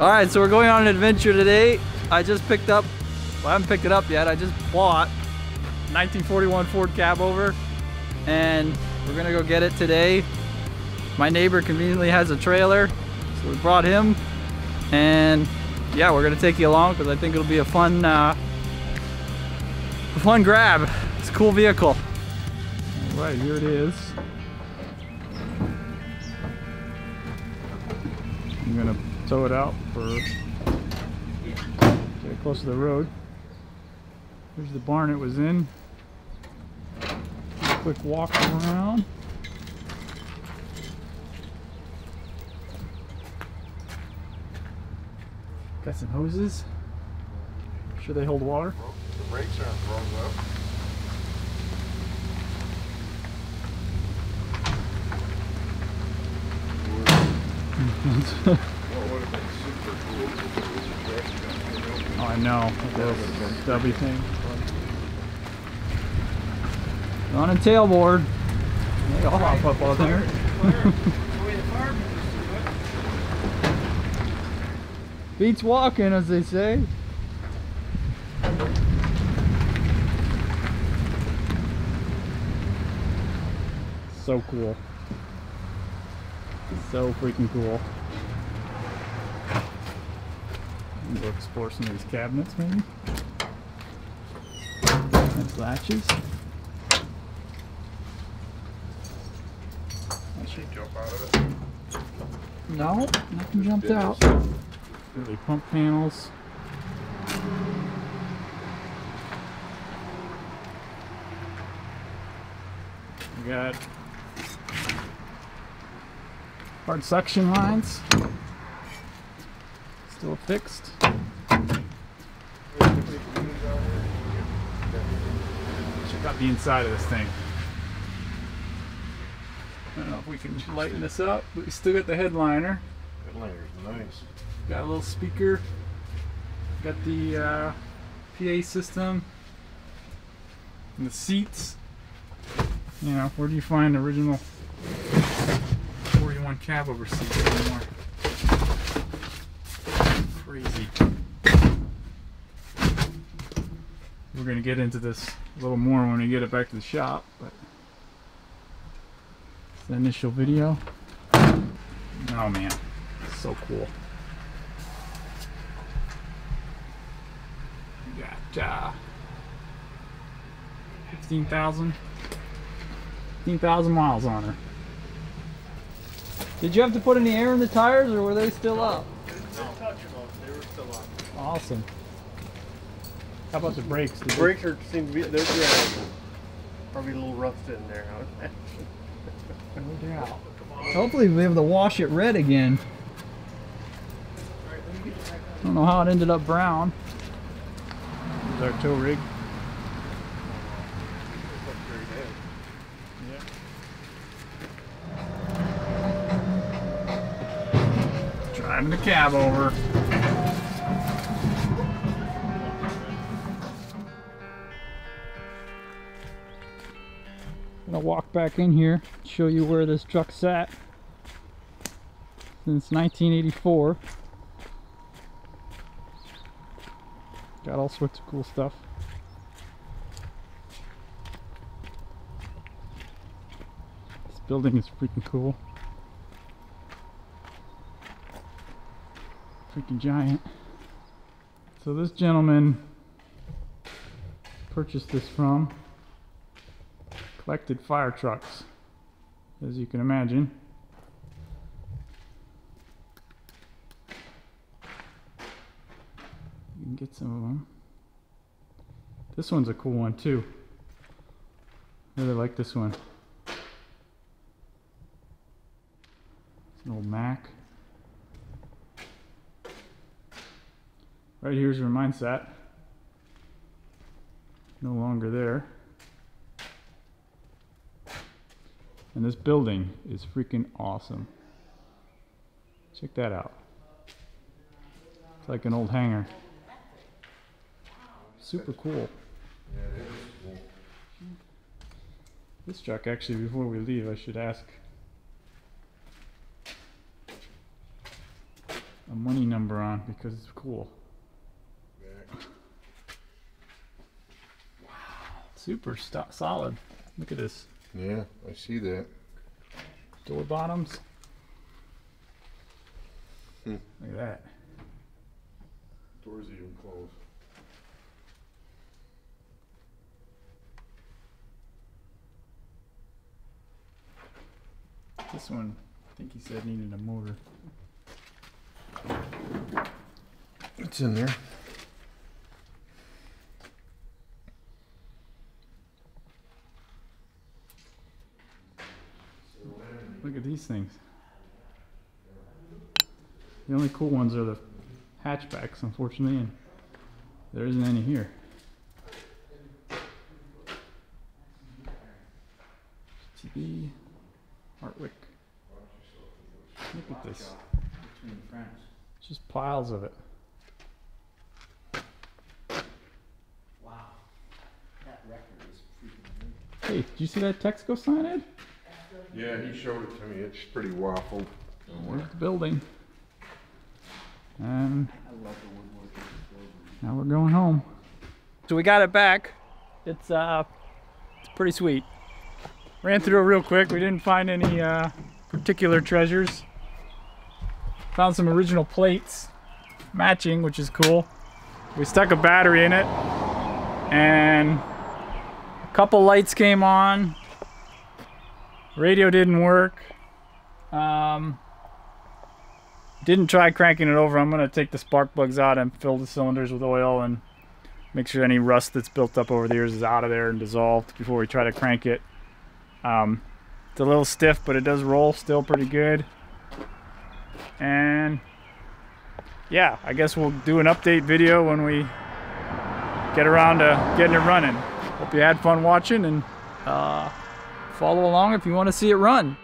All right, so we're going on an adventure today. I just picked up, well, I haven't picked it up yet. I just bought 1941 Ford cab over and we're gonna go get it today. My neighbor conveniently has a trailer, so we brought him and yeah, we're gonna take you along because I think it'll be a fun, uh, a fun grab. It's a cool vehicle. All right, here it is. I'm gonna tow it out for get it close to the road. Here's the barn it was in. Quick walk around. Got some hoses. Sure they hold water. The brakes aren't froze up would have been super cool if it was a brush gun, you know? Oh, I know. This stubby thing. On a tailboard. They all hop up on there. Beats walking, as they say. So cool. So freaking cool. Go explore some of these cabinets, maybe. Nice latches. She jump out of it. No, nothing jumped out. Really pump panels. We got hard suction lines. Still fixed. Check out the inside of this thing. I don't know if we can lighten this up, but we still got the headliner. Headliner's nice. Got a little speaker. Got the uh, PA system. And the seats. You know, where do you find original 41 cab over seats anymore? Crazy. We're gonna get into this a little more when we get it back to the shop, but the initial video. Oh man, so cool. Got uh, 15,000 15,000 miles on her. Did you have to put any air in the tires or were they still up? Awesome. How about the brakes? The brakes are seem to be they're, they're probably a little rusted in there. I would imagine. No doubt. Hopefully we'll be able to wash it red again. I don't know how it ended up brown. Is our tow rig. Driving the cab over. Gonna walk back in here, show you where this truck sat since 1984. Got all sorts of cool stuff. This building is freaking cool. Freaking giant. So this gentleman purchased this from collected fire trucks, as you can imagine. You can get some of them. This one's a cool one too. Really like this one. It's an old Mack. Right here's where mine sat. No longer there. And this building is freaking awesome. Check that out. It's like an old hangar. Super cool. This truck, actually, before we leave, I should ask a money number on because it's cool. Back. Super solid. Look at this. Yeah, I see that. Door bottoms. Hmm. Look at that. Doors even closed. This one, I think he said needed a motor. It's in there. These things. The only cool ones are the hatchbacks, unfortunately, and there isn't any here. TV, Hartwick. Look at this. Just piles of it. Wow! Hey, did you see that Texaco sign, Ed? Yeah, he showed it to me. It's pretty waffled. There's the building. And now we're going home. So we got it back. It's uh, it's pretty sweet. Ran through it real quick. We didn't find any uh, particular treasures. Found some original plates matching, which is cool. We stuck a battery in it, and a couple lights came on. Radio didn't work. Um, didn't try cranking it over. I'm gonna take the spark plugs out and fill the cylinders with oil and make sure any rust that's built up over the years is out of there and dissolved before we try to crank it. Um, it's a little stiff, but it does roll still pretty good. And yeah, I guess we'll do an update video when we get around to getting it running. Hope you had fun watching and uh, follow along if you want to see it run.